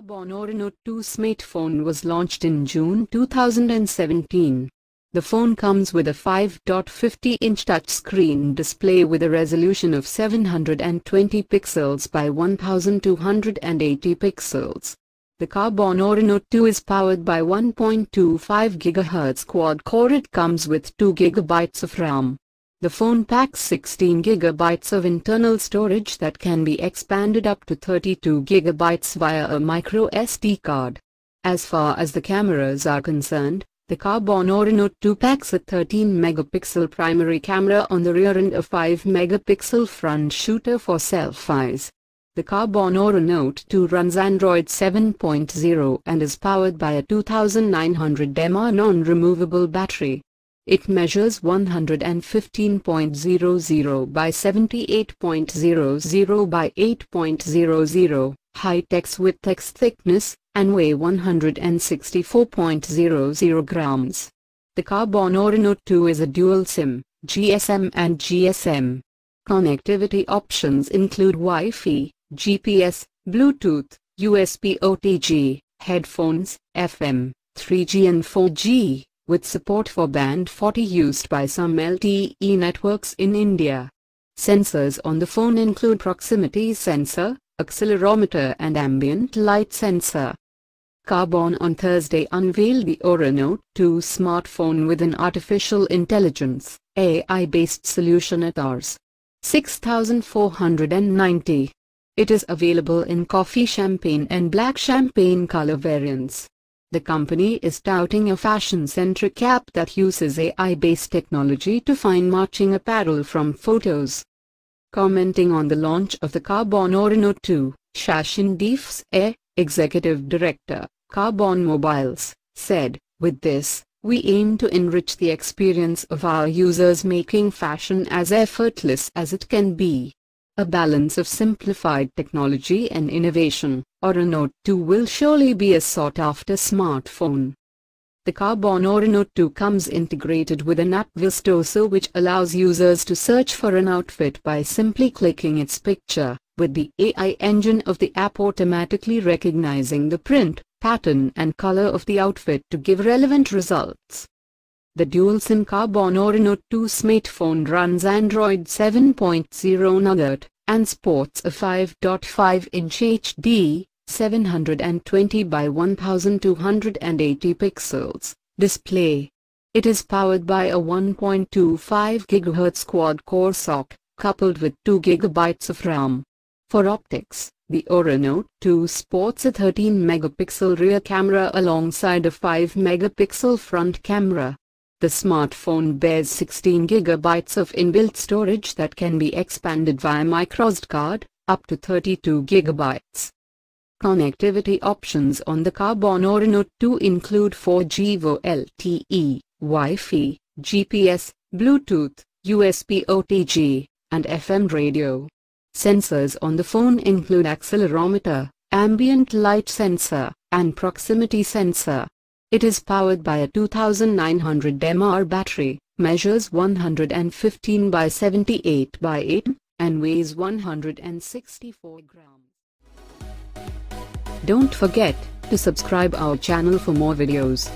Karbonn Note 2 smartphone was launched in June 2017. The phone comes with a 5.50-inch touchscreen display with a resolution of 720 pixels by 1280 pixels. The Karbonn Note 2 is powered by 1.25 GHz quad-core. It comes with 2 GB of RAM. The phone packs 16 GB of internal storage that can be expanded up to 32 GB via a micro SD card. As far as the cameras are concerned, the Karbonn Aura Note 2 packs a 13-megapixel primary camera on the rear and a 5-megapixel front shooter for selfies. The Karbonn Aura Note 2 runs Android 7.0 and is powered by a 2900 mAh non-removable battery. It measures 115.00 by 78.00 by 8.00 height x width x thickness and weigh 164.00 grams. The Karbonn Note 2 is a dual SIM, GSM and GSM. Connectivity options include Wi-Fi, GPS, Bluetooth, USB OTG, headphones, FM, 3G and 4G with support for Band 40 used by some LTE networks in India. Sensors on the phone include proximity sensor, accelerometer and ambient light sensor. Karbonn on Thursday unveiled the Aura Note 2 smartphone with an artificial intelligence AI-based solution at Rs. 6490. It is available in coffee champagne and black champagne color variants. The company is touting a fashion-centric app that uses AI-based technology to find matching apparel from photos. Commenting on the launch of the Karbonn Aura Note 2, Shashin Deefs, executive director, Karbonn Mobiles, said, With this, we aim to enrich the experience of our users making fashion as effortless as it can be. A balance of simplified technology and innovation, Aura Note 2 will surely be a sought-after smartphone. The Karbonn Aura Note 2 comes integrated with an app Vistoso which allows users to search for an outfit by simply clicking its picture, with the AI engine of the app automatically recognizing the print, pattern and color of the outfit to give relevant results. The dual SIM Karbonn Aura Note 2 smartphone runs Android 7.0 Nougat and sports a 5.5-inch HD, 720 by 1280 pixels display. It is powered by a 1.25 GHz quad-core SoC, coupled with 2 GB of RAM. For optics, the Aura Note 2 sports a 13-megapixel rear camera alongside a 5-megapixel front camera. The smartphone bears 16 GB of inbuilt storage that can be expanded via microSD card, up to 32 GB. Connectivity options on the Karbonn Aura Note 2 include 4G LTE, Wi-Fi, GPS, Bluetooth, USB OTG, and FM radio. Sensors on the phone include accelerometer, ambient light sensor, and proximity sensor. It is powered by a 2900 mAh battery, measures 115 by 78 by 8, and weighs 164 grams. Don't forget to subscribe our channel for more videos.